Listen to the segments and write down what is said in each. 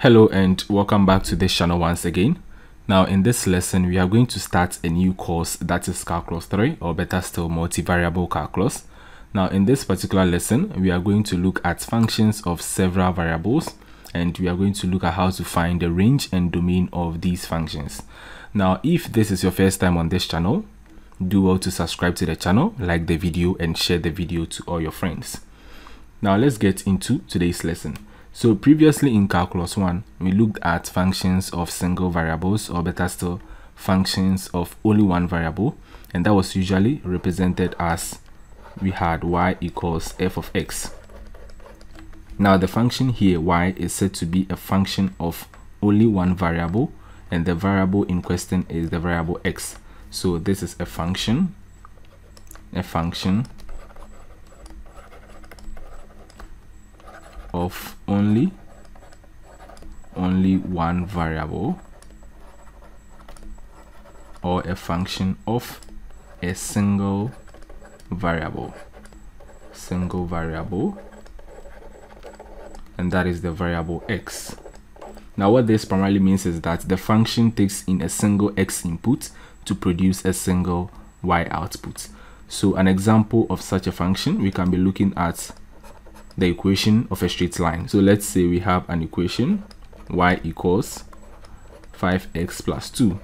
Hello and welcome back to this channel once again. Now in this lesson we are going to start a new course that is calculus 3 or better still multivariable calculus. Now in this particular lesson we are going to look at functions of several variables and we are going to look at how to find the range and domain of these functions. Now if this is your first time on this channel, do well to subscribe to the channel, like the video and share the video to all your friends. Now let's get into today's lesson. So previously in calculus 1, we looked at functions of single variables or better still functions of only one variable and that was usually represented as we had y equals f of x. Now the function here y is said to be a function of only one variable and the variable in question is the variable x. So this is a function, a function of only only one variable or a function of a single variable. Single variable. And that is the variable x. Now what this primarily means is that the function takes in a single x input to produce a single y output. So an example of such a function we can be looking at the equation of a straight line. So let's say we have an equation y equals 5x plus 2.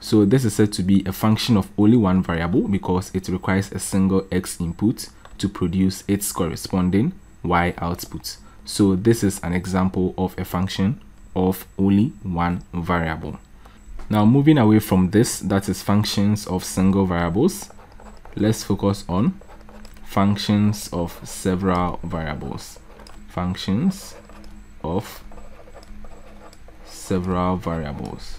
So this is said to be a function of only one variable because it requires a single x input to produce its corresponding y output. So this is an example of a function of only one variable. Now moving away from this, that is functions of single variables, let's focus on functions of several variables functions of several variables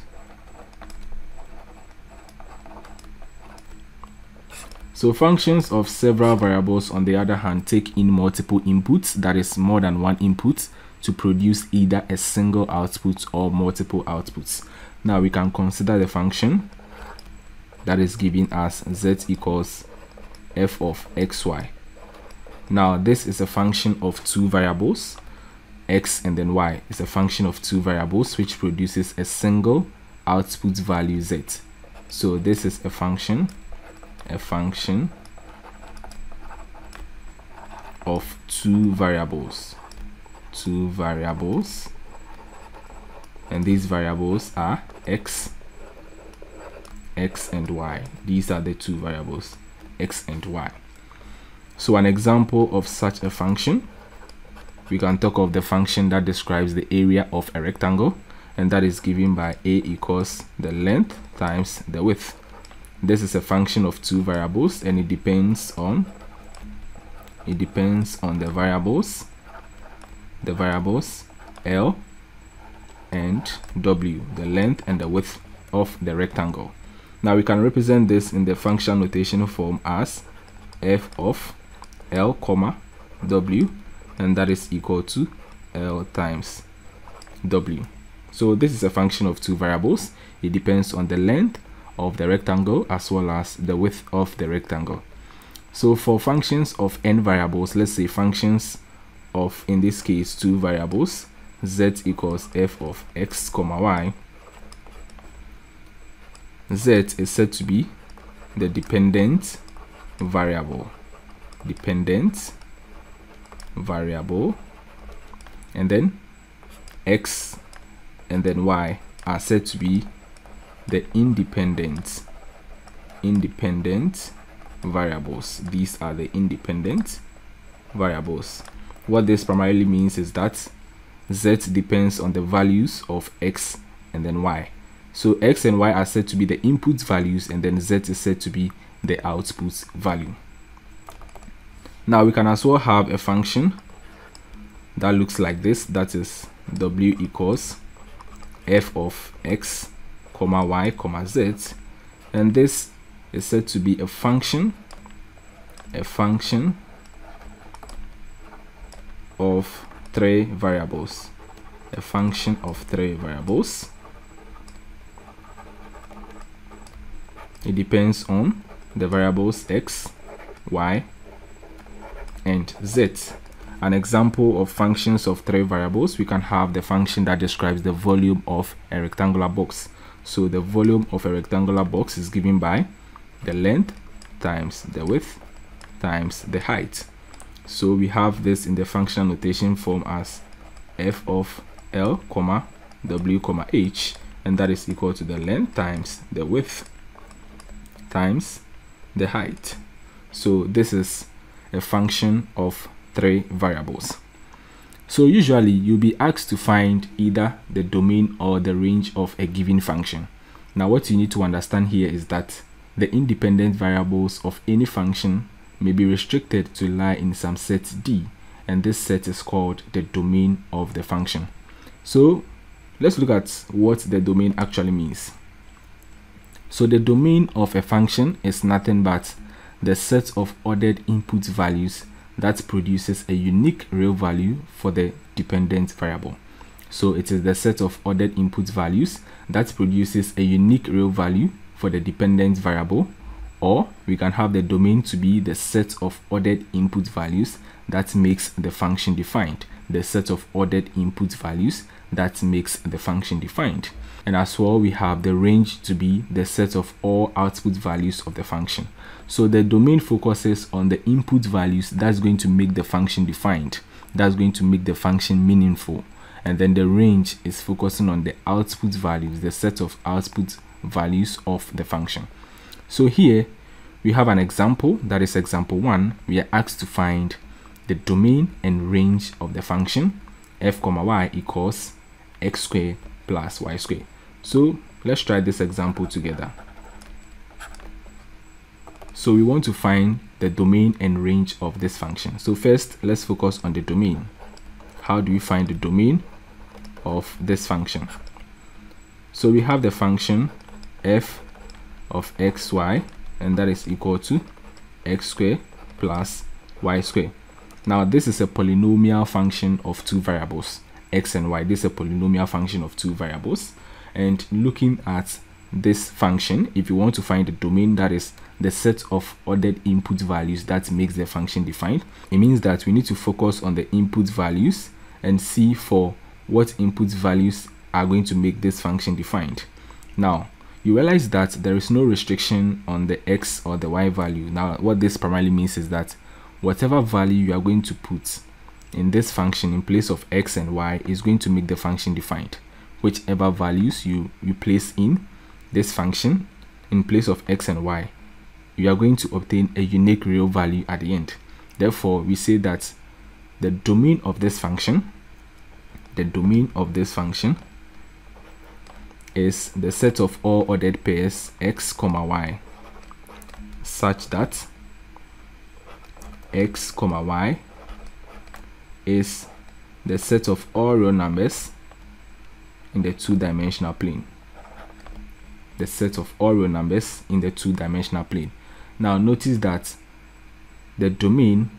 So functions of several variables on the other hand take in multiple inputs that is more than one input to produce either a single output or multiple outputs. Now we can consider the function that is giving us z equals f of xy. Now this is a function of two variables, x and then y is a function of two variables which produces a single output value z. So this is a function, a function of two variables, two variables, and these variables are x, x and y. These are the two variables x and y. So an example of such a function, we can talk of the function that describes the area of a rectangle and that is given by a equals the length times the width. This is a function of two variables and it depends on it depends on the variables the variables L and W, the length and the width of the rectangle. Now we can represent this in the function notation form as f of l comma w and that is equal to l times w. So this is a function of two variables. It depends on the length of the rectangle as well as the width of the rectangle. So for functions of n variables, let's say functions of, in this case, two variables, z equals f of x comma y, z is said to be the dependent variable. Dependent variable. And then x and then y are said to be the independent independent variables. These are the independent variables. What this primarily means is that z depends on the values of x and then y so x and y are said to be the input values and then z is said to be the output value. Now we can as well have a function that looks like this. That is w equals f of x comma y comma z. And this is said to be a function a function of three variables. A function of three variables it depends on the variables x y and z an example of functions of three variables, we can have the function that describes the volume of a rectangular box. So the volume of a rectangular box is given by the length times the width times the height. So we have this in the functional notation form as f of l comma w comma h and that is equal to the length times the width times the height. So this is a function of three variables. So usually you'll be asked to find either the domain or the range of a given function. Now what you need to understand here is that the independent variables of any function may be restricted to lie in some set D and this set is called the domain of the function. So let's look at what the domain actually means. So the domain of a function is nothing but the set of ordered input values that produces a unique real value for the dependent variable. So it is the set of ordered input values that produces a unique real value for the dependent variable or we can have the domain to be the set of ordered input values that makes the function defined the set of ordered input values that makes the function defined. And as well we have the range to be the set of all output values of the function. So the domain focuses on the input values that's going to make the function defined that's going to make the function meaningful. And then the range is focusing on the output values the set of output values of the function. So here we have an example, that is example 1. We are asked to find the domain and range of the function. F comma y equals x squared plus y squared. So let's try this example together. So we want to find the domain and range of this function. So first, let's focus on the domain. How do we find the domain of this function? So we have the function f of xy and that is equal to x squared plus y squared. Now this is a polynomial function of two variables x and y. This is a polynomial function of two variables and looking at this function if you want to find the domain that is the set of ordered input values that makes the function defined it means that we need to focus on the input values and see for what input values are going to make this function defined now you realize that there is no restriction on the x or the y value. Now, what this primarily means is that whatever value you are going to put in this function in place of x and y is going to make the function defined. Whichever values you, you place in this function in place of x and y, you are going to obtain a unique real value at the end. Therefore, we say that the domain of this function, the domain of this function is the set of all ordered pairs x comma y such that x comma y is the set of all real numbers in the two-dimensional plane. The set of all real numbers in the two-dimensional plane. Now notice that the domain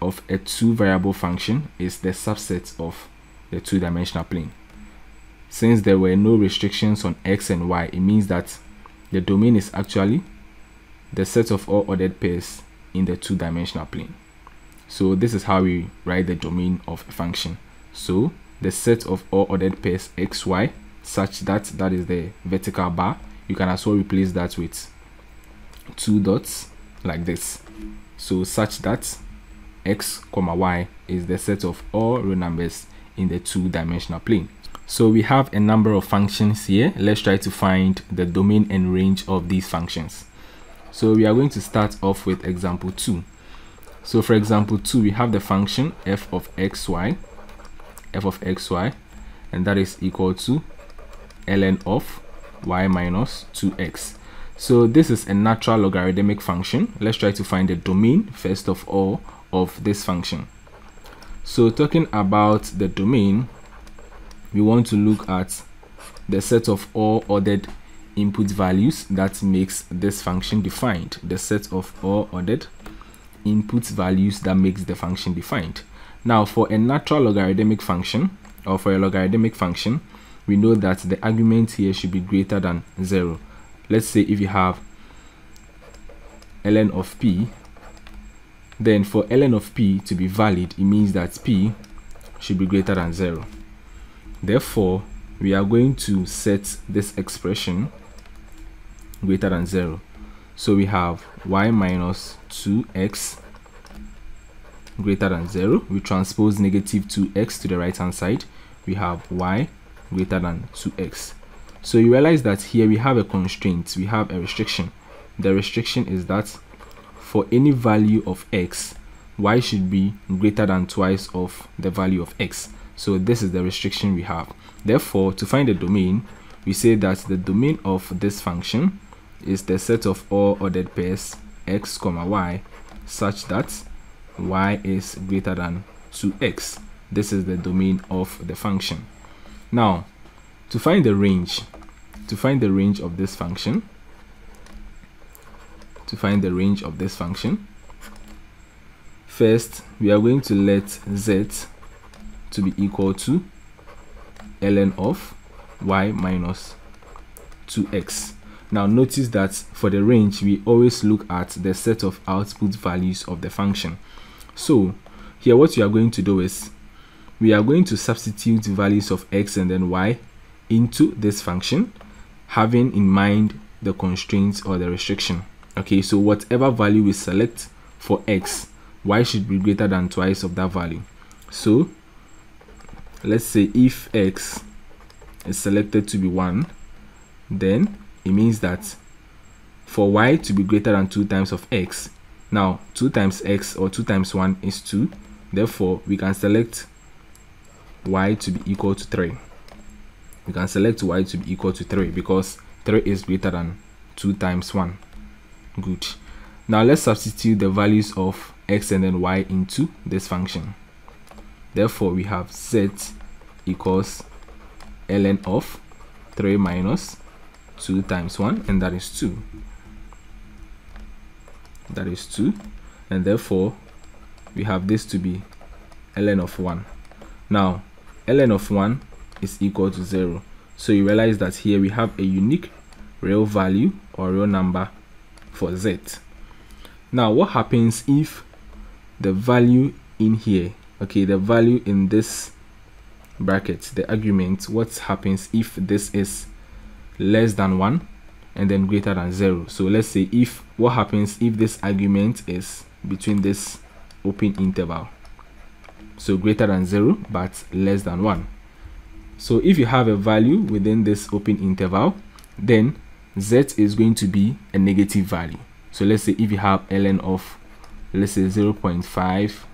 of a two variable function is the subset of the two-dimensional plane. Since there were no restrictions on x and y, it means that the domain is actually the set of all ordered pairs in the two-dimensional plane. So this is how we write the domain of a function. So the set of all ordered pairs x, y such that that is the vertical bar. You can well replace that with two dots like this. So such that x comma y is the set of all real numbers in the two-dimensional plane. So we have a number of functions here. Let's try to find the domain and range of these functions. So we are going to start off with example 2. So for example 2, we have the function f of xy, f of xy, and that is equal to ln of y minus 2x. So this is a natural logarithmic function. Let's try to find the domain, first of all, of this function. So talking about the domain, we want to look at the set of all ordered input values that makes this function defined the set of all ordered input values that makes the function defined. Now for a natural logarithmic function or for a logarithmic function we know that the argument here should be greater than zero. Let's say if you have ln of p then for ln of p to be valid it means that p should be greater than 0 therefore we are going to set this expression greater than 0 so we have y minus 2x greater than 0 we transpose negative 2x to the right hand side. We have y greater than 2x so you realize that here we have a constraint. We have a restriction. The restriction is that for any value of x y should be greater than twice of the value of x. So this is the restriction we have. Therefore to find the domain we say that the domain of this function is the set of all ordered pairs x comma y such that y is greater than 2x this is the domain of the function. Now to find the range to find the range of this function to find the range of this function first we are going to let z to be equal to ln of y minus 2x now notice that for the range we always look at the set of output values of the function. So here what we are going to do is we are going to substitute the values of x and then y into this function having in mind the constraints or the restriction. Okay so whatever value we select for x y should be greater than twice of that value. So let's say if x is selected to be 1 then it means that for y to be greater than 2 times of x now 2 times x or 2 times 1 is 2 therefore we can select y to be equal to 3 we can select y to be equal to 3 because 3 is greater than 2 times 1 good. Now let's substitute the values of x and then y into this function. Therefore we have z equals ln of 3 minus 2 times 1 and that is 2 that is 2 and therefore we have this to be ln of 1 now ln of 1 is equal to 0 so you realize that here we have a unique real value or real number for z. Now what happens if the value in here okay the value in this bracket the argument what happens if this is less than 1 and then greater than 0 so let's say if what happens if this argument is between this open interval? So greater than 0 but less than 1 so if you have a value within this open interval then z is going to be a negative value. So let's say if you have ln of let's say 0 0.5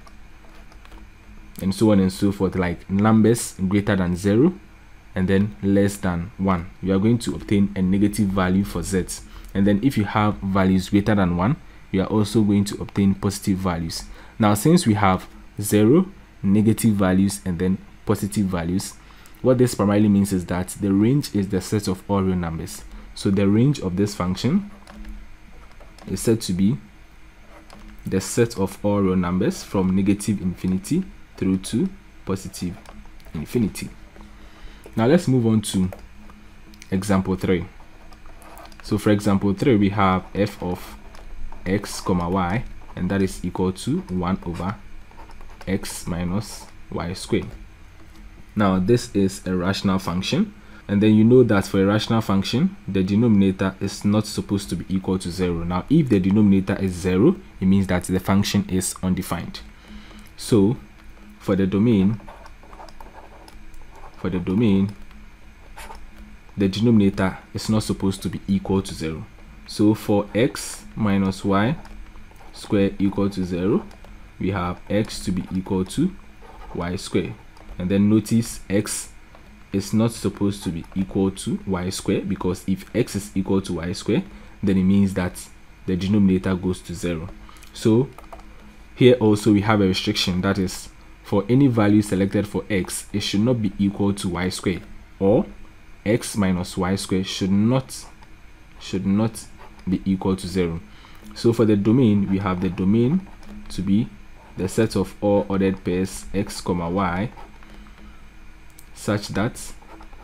and so on and so forth like numbers greater than 0 and then less than 1 you are going to obtain a negative value for z. And then if you have values greater than 1 you are also going to obtain positive values. Now since we have 0 negative values and then positive values what this primarily means is that the range is the set of all real numbers. So the range of this function is said to be the set of all real numbers from negative infinity through to positive infinity now let's move on to example 3 so for example 3 we have f of x comma y and that is equal to 1 over x minus y squared. Now this is a rational function and then you know that for a rational function the denominator is not supposed to be equal to 0 now if the denominator is 0 it means that the function is undefined. So for the domain for the domain the denominator is not supposed to be equal to 0 so for x minus y square equal to 0 we have x to be equal to y square. And then notice x is not supposed to be equal to y square because if x is equal to y square then it means that the denominator goes to 0 so here also we have a restriction that is for any value selected for x, it should not be equal to y squared or x minus y squared should not should not be equal to 0. So for the domain, we have the domain to be the set of all ordered pairs x comma y such that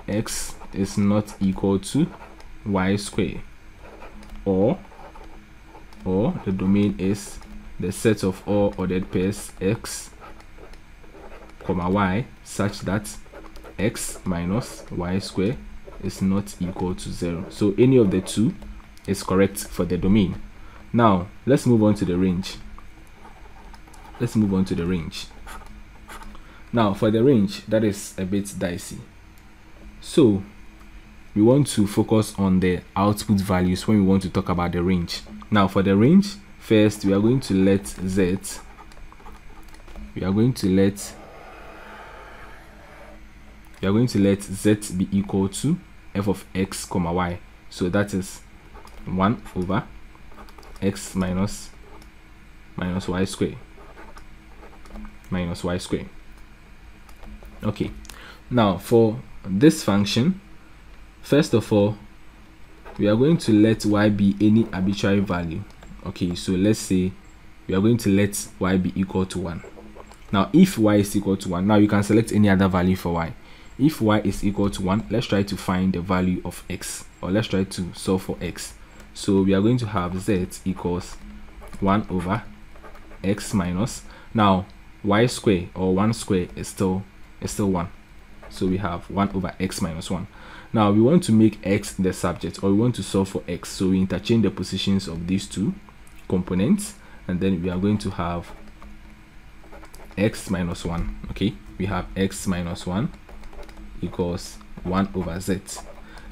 x is not equal to y squared or or the domain is the set of all ordered pairs x comma y such that x minus y square is not equal to 0 so any of the two is correct for the domain. Now let's move on to the range. Let's move on to the range. Now for the range that is a bit dicey. So we want to focus on the output values when we want to talk about the range. Now for the range first we are going to let z we are going to let we are going to let z be equal to f of x comma y. So that is 1 over x minus minus y square minus y square. Okay. Now for this function first of all we are going to let y be any arbitrary value. Okay so let's say we are going to let y be equal to 1 now if y is equal to 1 now you can select any other value for y if y is equal to 1 let's try to find the value of x or let's try to solve for x. So we are going to have z equals 1 over x minus now y square or 1 square is still is still 1 so we have 1 over x minus 1 now we want to make x the subject or we want to solve for x. So we interchange the positions of these two components and then we are going to have x minus 1 okay? We have x minus 1 equals 1 over z.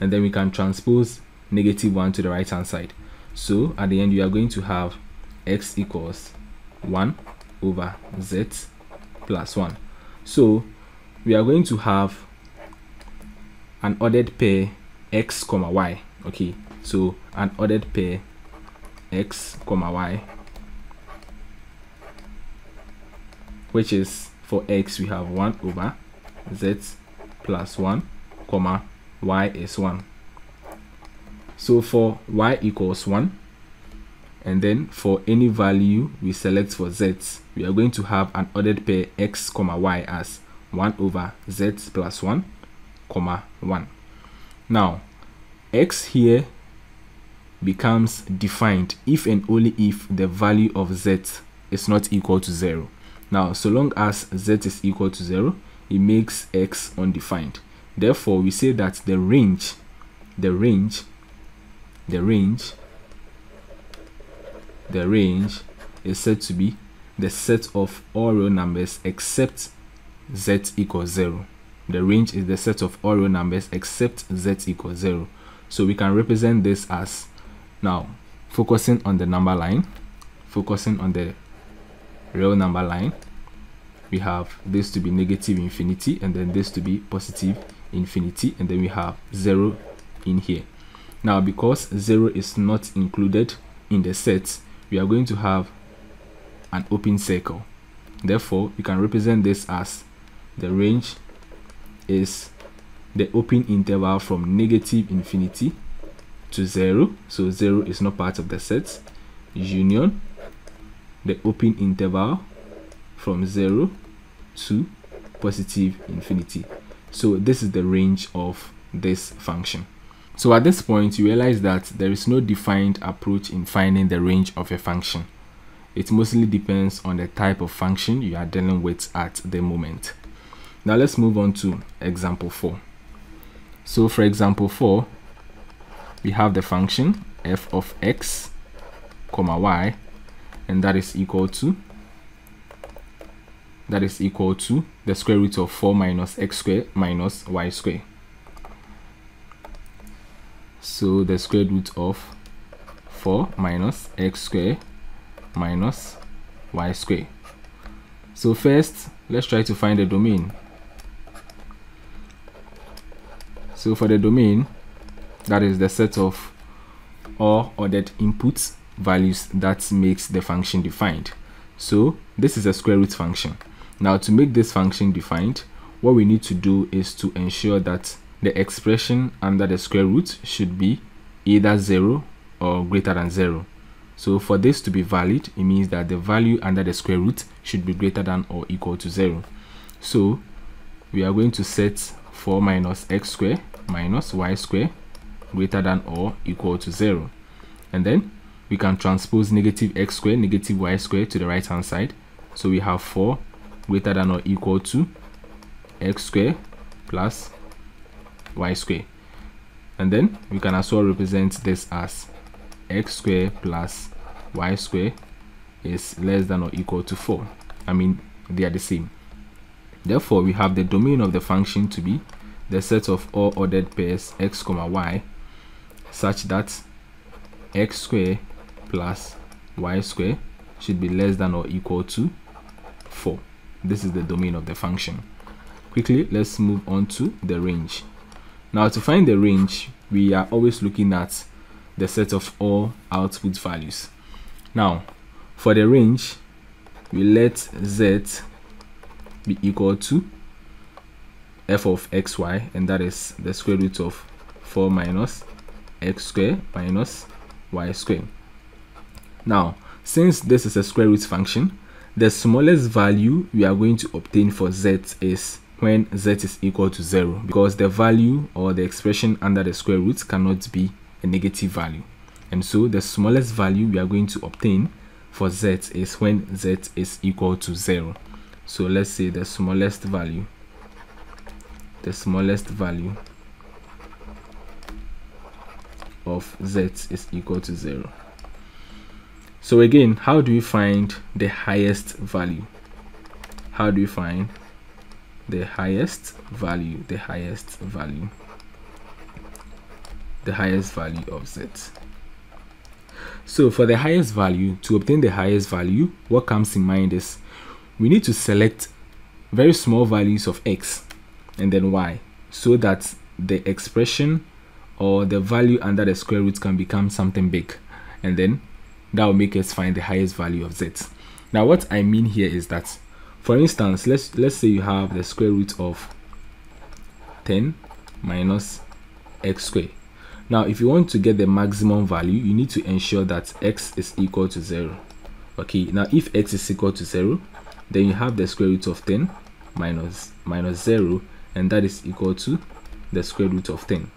And then we can transpose negative 1 to the right hand side. So at the end you are going to have x equals 1 over z plus 1 so we are going to have an ordered pair x comma y. Okay so an ordered pair x comma y which is for x we have 1 over z plus 1 comma y is 1 so for y equals 1 and then for any value we select for z we are going to have an ordered pair x comma y as 1 over z plus 1 comma 1 now x here becomes defined if and only if the value of z is not equal to 0 now so long as z is equal to 0 it makes x undefined. Therefore we say that the range the range the range the range is said to be the set of all real numbers except z equals 0 the range is the set of all real numbers except z equals 0 so we can represent this as now focusing on the number line focusing on the real number line we have this to be negative infinity and then this to be positive infinity and then we have 0 in here. Now because 0 is not included in the set we are going to have an open circle. Therefore you can represent this as the range is the open interval from negative infinity to 0 so 0 is not part of the set. Union the open interval from 0 to positive infinity so this is the range of this function so at this point, you realize that there is no defined approach in finding the range of a function. It mostly depends on the type of function you are dealing with at the moment. Now let's move on to example 4. So for example 4, we have the function f of x comma y and that is equal to that is equal to the square root of 4 minus x squared minus y squared so the square root of 4 minus x square minus y square. So first let's try to find the domain. So for the domain that is the set of all ordered input values that makes the function defined. So this is a square root function now to make this function defined what we need to do is to ensure that the expression under the square root should be either 0 or greater than 0. So for this to be valid, it means that the value under the square root should be greater than or equal to 0. So we are going to set 4 minus x square minus y square greater than or equal to 0. And then we can transpose negative x squared negative y squared to the right hand side so we have 4 greater than or equal to x squared plus y squared and then we can well represent this as x squared plus y squared is less than or equal to 4 i mean they are the same. Therefore we have the domain of the function to be the set of all ordered pairs x comma y such that x squared plus y squared should be less than or equal to 4 this is the domain of the function. Quickly let's move on to the range. Now to find the range we are always looking at the set of all output values. Now for the range we let z be equal to f of xy and that is the square root of 4 minus x squared minus y squared. Now since this is a square root function the smallest value we are going to obtain for z is when z is equal to 0 because the value or the expression under the square root cannot be a negative value and so the smallest value we are going to obtain for z is when z is equal to 0 so let's say the smallest value the smallest value of z is equal to 0. So again, how do we find the highest value? How do we find the highest value, the highest value, the highest value of z? So for the highest value, to obtain the highest value, what comes in mind is we need to select very small values of x and then y so that the expression or the value under the square root can become something big and then that will make us find the highest value of z. Now what i mean here is that for instance let's let's say you have the square root of 10 minus x squared now if you want to get the maximum value you need to ensure that x is equal to 0 okay now if x is equal to 0 then you have the square root of 10 minus minus 0 and that is equal to the square root of 10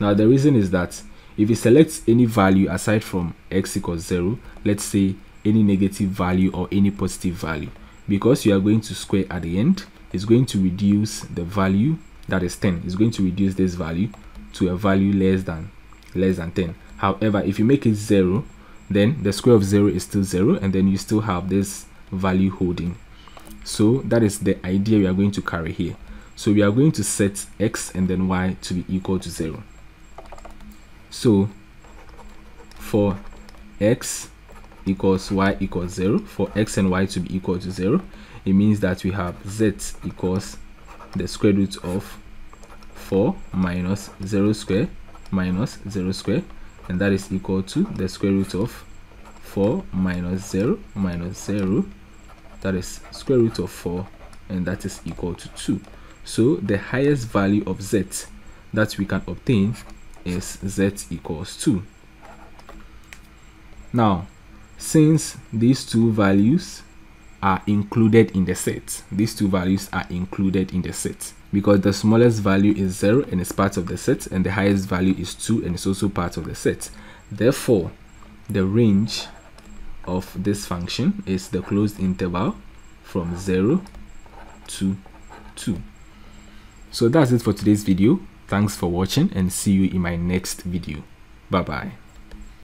now the reason is that if you select any value aside from x equals 0 let's say any negative value or any positive value because you are going to square at the end it's going to reduce the value that is 10 it's going to reduce this value to a value less than less than 10 however if you make it 0 then the square of 0 is still 0 and then you still have this value holding. So that is the idea we are going to carry here. So we are going to set x and then y to be equal to 0. So for x equals y equals 0, for x and y to be equal to 0, it means that we have z equals the square root of 4 minus 0 square minus 0 square and that is equal to the square root of 4 minus 0 minus 0 that is square root of 4 and that is equal to 2 so the highest value of z that we can obtain is z equals 2. Now, since these two values are included in the set, these two values are included in the set because the smallest value is 0 and is part of the set and the highest value is 2 and is also part of the set. Therefore, the range of this function is the closed interval from 0 to 2 so that's it for today's video thanks for watching and see you in my next video. Bye bye